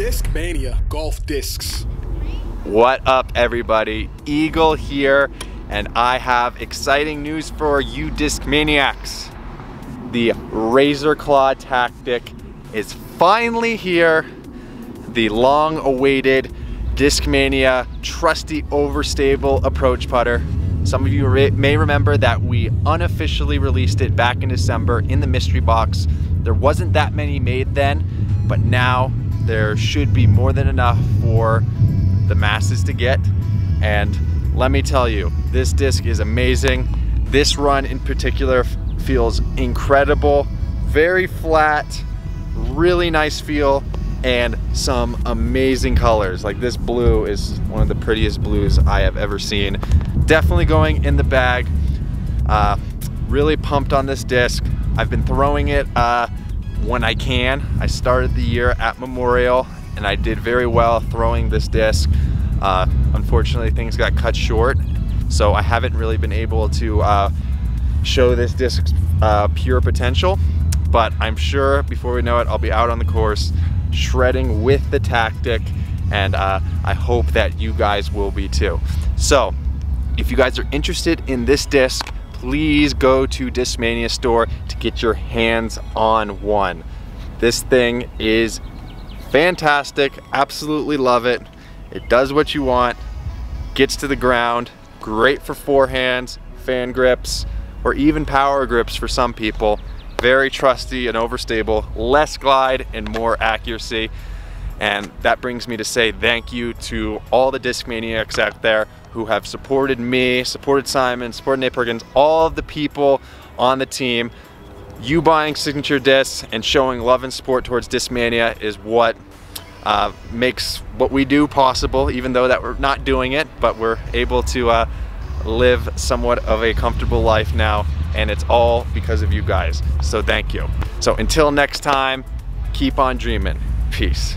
Discmania Golf Discs. What up, everybody? Eagle here, and I have exciting news for you disc maniacs. The Razor Claw Tactic is finally here. The long awaited Discmania trusty overstable approach putter. Some of you may remember that we unofficially released it back in December in the mystery box. There wasn't that many made then, but now there should be more than enough for the masses to get. And let me tell you, this disc is amazing. This run in particular feels incredible, very flat, really nice feel, and some amazing colors. Like this blue is one of the prettiest blues I have ever seen. Definitely going in the bag. Uh, really pumped on this disc. I've been throwing it uh, when I can. I started the year at Memorial and I did very well throwing this disc. Uh, unfortunately, things got cut short, so I haven't really been able to uh, show this disc's uh, pure potential. But I'm sure before we know it, I'll be out on the course shredding with the tactic, and uh, I hope that you guys will be too. So, if you guys are interested in this disc, please go to Discmania store to get your hands on one. This thing is fantastic, absolutely love it. It does what you want, gets to the ground, great for forehands, fan grips, or even power grips for some people. Very trusty and overstable, less glide and more accuracy. And that brings me to say thank you to all the disc maniacs out there who have supported me, supported Simon, supported Nate Perkins, all of the people on the team. You buying signature discs and showing love and support towards Discmania is what uh, makes what we do possible, even though that we're not doing it, but we're able to uh, live somewhat of a comfortable life now, and it's all because of you guys. So thank you. So until next time, keep on dreaming. Peace.